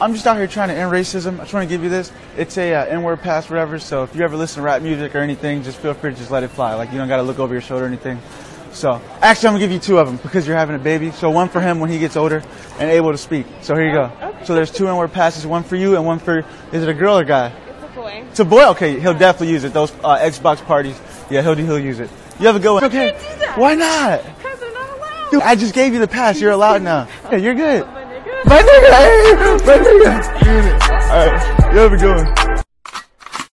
I'm just out here trying to end racism. I just want to give you this. It's a uh, N-word pass, whatever. So if you ever listen to rap music or anything, just feel free to just let it fly. Like you don't got to look over your shoulder or anything. So actually, I'm gonna give you two of them because you're having a baby. So one for him when he gets older and able to speak. So here you go. So there's two N-word passes, one for you and one for. Is it a girl or a guy? It's a boy. It's a boy. Okay, he'll definitely use it. Those uh, Xbox parties. Yeah, he'll he'll use it. You have a good one. Okay. can't do that. Why not? Because they're not allowed. Dude, I just gave you the pass. You're allowed now. Yeah, you're good. My nigga. My nigga, hey, my nigga. All right, you have a good one.